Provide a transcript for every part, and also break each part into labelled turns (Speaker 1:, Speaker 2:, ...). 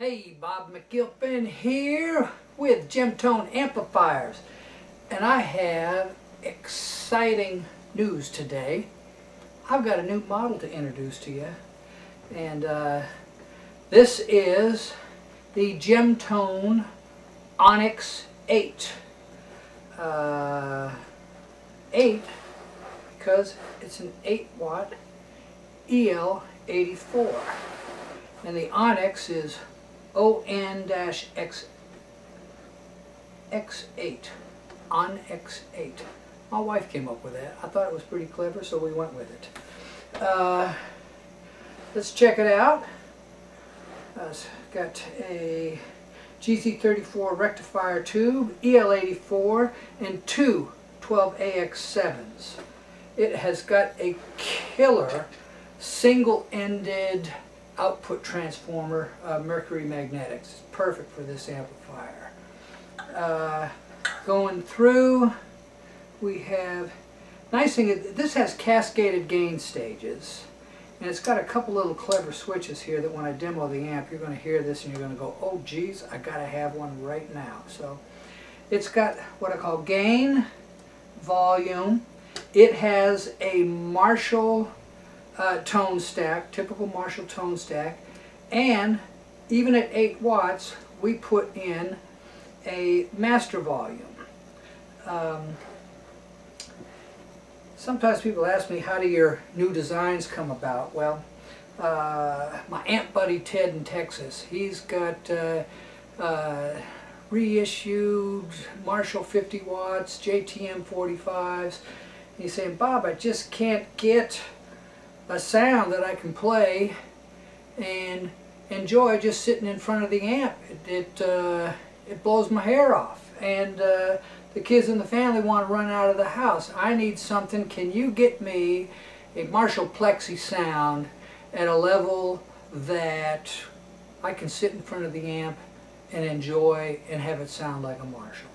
Speaker 1: Hey, Bob McGilpin here with Gemtone Amplifiers. And I have exciting news today. I've got a new model to introduce to you. And uh, this is the Gemtone Onyx 8. Uh, 8 because it's an 8 watt EL84. And the Onyx is ON-X X8 on X8 my wife came up with that. I thought it was pretty clever so we went with it. Uh, let's check it out. Uh, it's got a GZ34 rectifier tube EL84 and two 12AX7s it has got a killer single-ended output transformer, uh, Mercury Magnetics. It's perfect for this amplifier. Uh, going through, we have, nice thing this has cascaded gain stages. And it's got a couple little clever switches here that when I demo the amp, you're going to hear this and you're going to go, oh geez, I got to have one right now. So it's got what I call gain, volume. It has a Marshall uh, tone stack, typical Marshall tone stack, and even at 8 watts, we put in a master volume. Um, sometimes people ask me, how do your new designs come about? Well, uh, my amp buddy Ted in Texas, he's got uh, uh reissued Marshall 50 watts, JTM 45s. He's saying, Bob, I just can't get a sound that I can play and enjoy just sitting in front of the amp. It, it, uh, it blows my hair off. And uh, the kids in the family want to run out of the house. I need something. Can you get me a Marshall Plexi sound at a level that I can sit in front of the amp and enjoy and have it sound like a Marshall?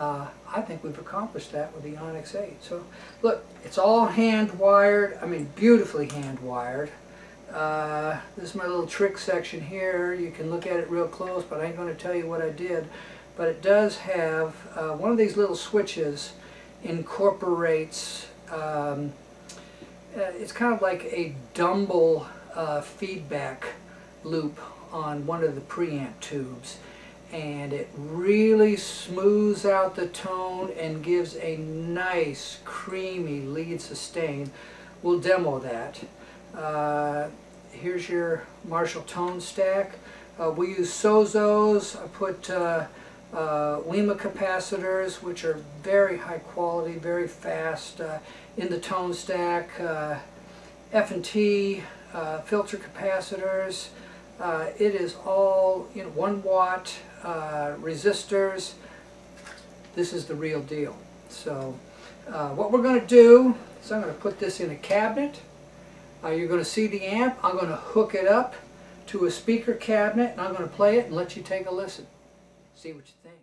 Speaker 1: Uh, I think we've accomplished that with the Onyx 8. So look, it's all hand wired, I mean beautifully hand wired. Uh, this is my little trick section here. You can look at it real close, but I ain't going to tell you what I did. But it does have, uh, one of these little switches incorporates, um, uh, it's kind of like a Dumble uh, feedback loop on one of the preamp tubes and it really smooths out the tone and gives a nice creamy lead sustain. We'll demo that. Uh, here's your Marshall tone stack. Uh, we use Sozos. I put uh, uh Lima capacitors which are very high quality, very fast uh, in the tone stack. Uh, F&T filter capacitors. It is all you know, one watt uh, resistors. This is the real deal. So uh, what we're going to do is I'm going to put this in a cabinet. Uh, you're going to see the amp. I'm going to hook it up to a speaker cabinet and I'm going to play it and let you take a listen. See what you think.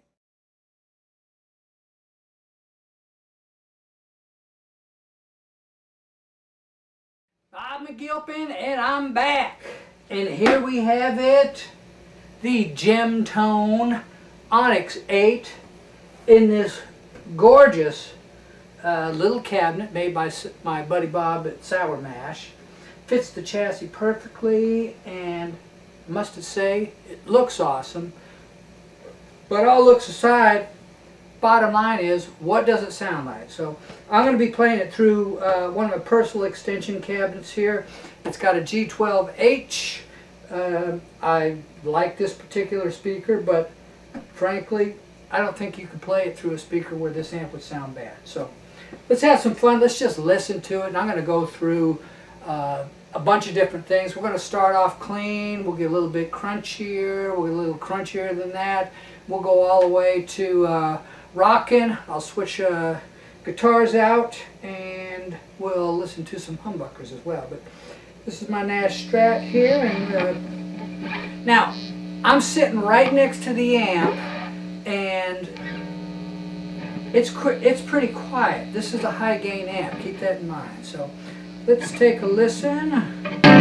Speaker 1: Bob McGilpin and I'm back. And here we have it the Gemtone Onyx 8 in this gorgeous uh, little cabinet made by my buddy Bob at Sour Mash. Fits the chassis perfectly and must say it looks awesome. But all looks aside, bottom line is what does it sound like? So I'm going to be playing it through uh, one of my personal extension cabinets here. It's got a G12H uh, I like this particular speaker, but frankly, I don't think you could play it through a speaker where this amp would sound bad. So let's have some fun. Let's just listen to it. And I'm going to go through uh, a bunch of different things. We're going to start off clean. We'll get a little bit crunchier. We'll get a little crunchier than that. We'll go all the way to uh, rocking. I'll switch uh, guitars out and we'll listen to some humbuckers as well. But this is my Nash Strat here, and uh, now I'm sitting right next to the amp, and it's it's pretty quiet. This is a high gain amp. Keep that in mind. So let's take a listen.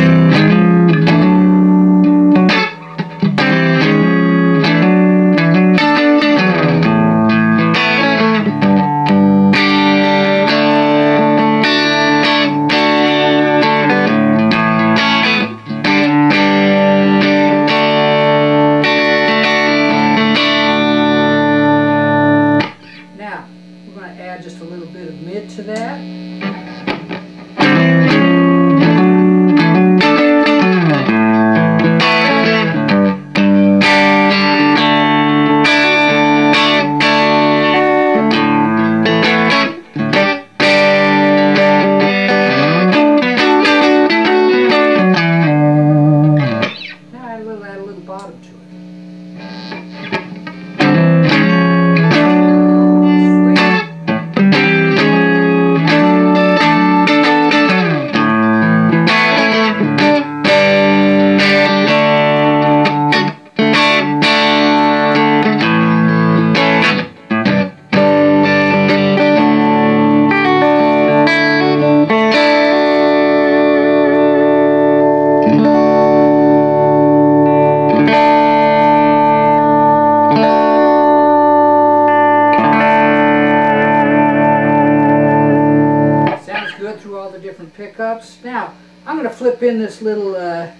Speaker 1: In this little uh,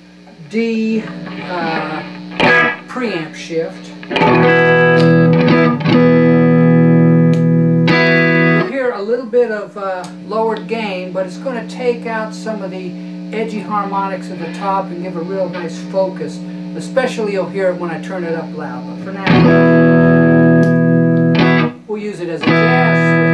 Speaker 1: D uh, preamp shift. You'll hear a little bit of uh, lowered gain, but it's going to take out some of the edgy harmonics at the top and give a real nice focus. Especially you'll hear it when I turn it up loud. But for now, we'll use it as a jazz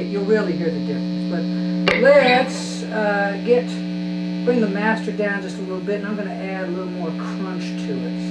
Speaker 1: it, you'll really hear the difference. But let's uh, get bring the master down just a little bit, and I'm going to add a little more crunch to it.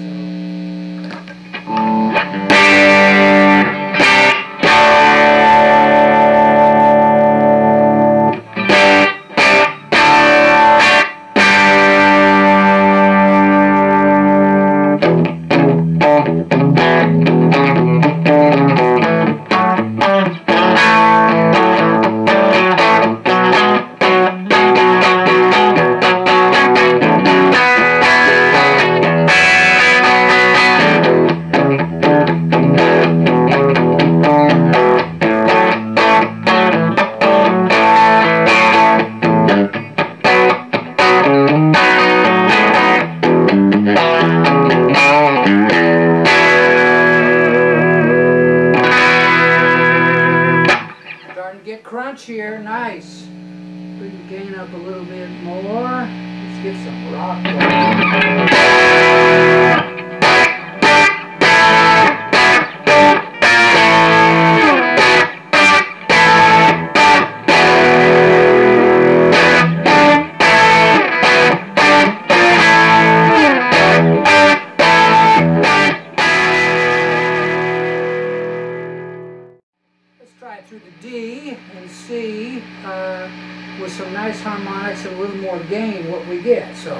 Speaker 1: And a little more gain what we get. So.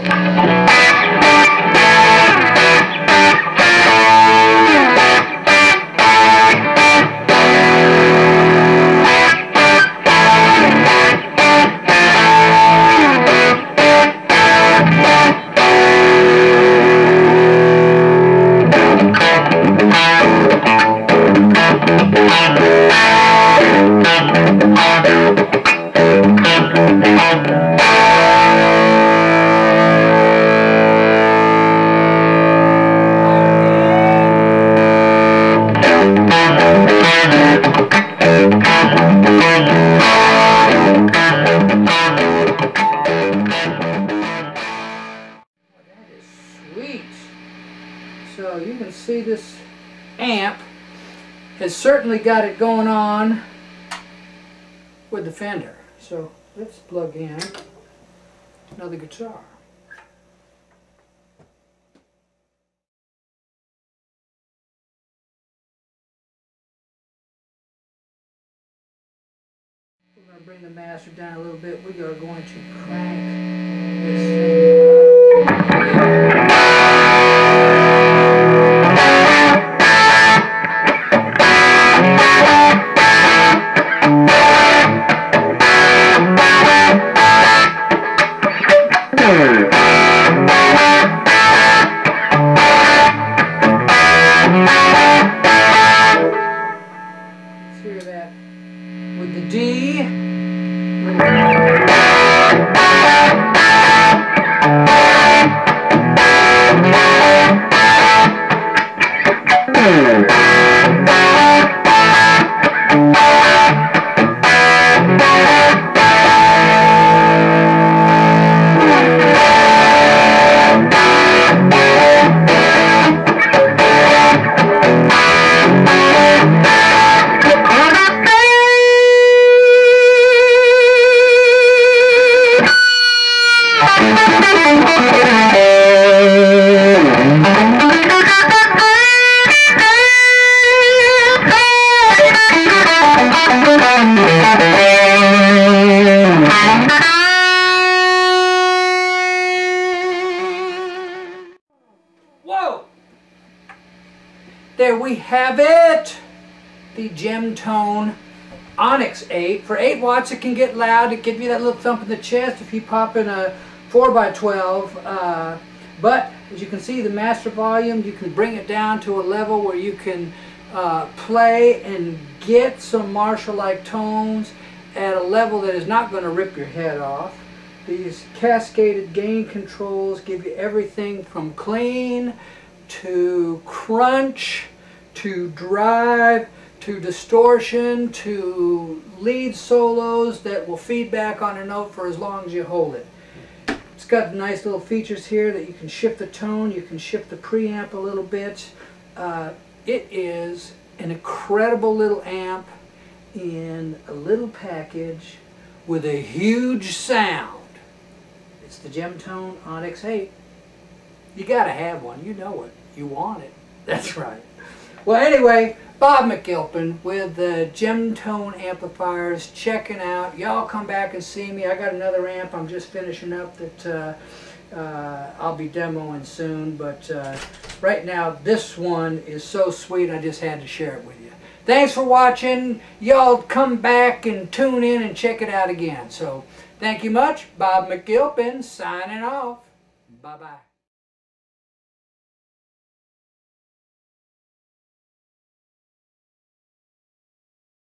Speaker 1: So you can see this amp has certainly got it going on with the Fender. So let's plug in another guitar. We're going to bring the master down a little bit. We are going to crank with the D. there we have it. The Gemtone Onyx 8. For 8 watts it can get loud. It give you that little thump in the chest if you pop in a 4x12. Uh, but as you can see the master volume, you can bring it down to a level where you can uh, play and get some Marshall-like tones at a level that is not going to rip your head off. These cascaded gain controls give you everything from clean to crunch to drive to distortion to lead solos that will feed back on a note for as long as you hold it. It's got nice little features here that you can shift the tone, you can shift the preamp a little bit. Uh, it is an incredible little amp in a little package with a huge sound. It's the Gemtone Onyx 8. You gotta have one, you know it. You want it. That's right. Well, anyway, Bob McGilpin with the Gemtone amplifiers checking out. Y'all come back and see me. I got another amp I'm just finishing up that uh, uh, I'll be demoing soon. But uh, right now, this one is so sweet, I just had to share it with you. Thanks for watching. Y'all come back and tune in and check it out again. So, thank you much. Bob McGilpin signing off. Bye-bye.